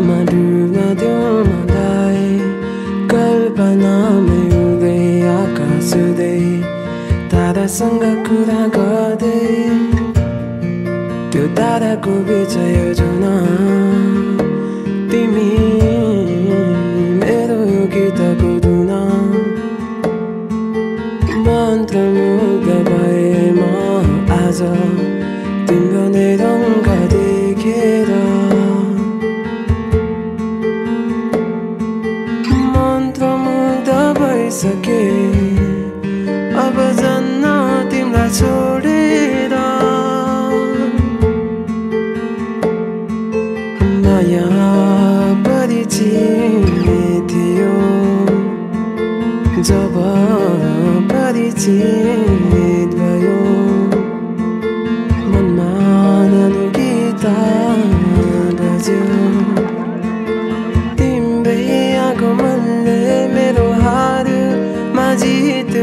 कल्पनामा डुब्न देऊ मलाई कल्पनामै उड्दै आकाश हुँदै तारासँग कुरा गर्दै त्यो ताराको बिच योजना तिमी मेरो यो गीतको धुना मन्त्रमुग्ध भए म आज तिम्रो नै रङ्ग माया परिचिने थियो। जब परिचित भयो मनमा गीता बज्यो। तिम्रै मल्ले मेरो हार माझित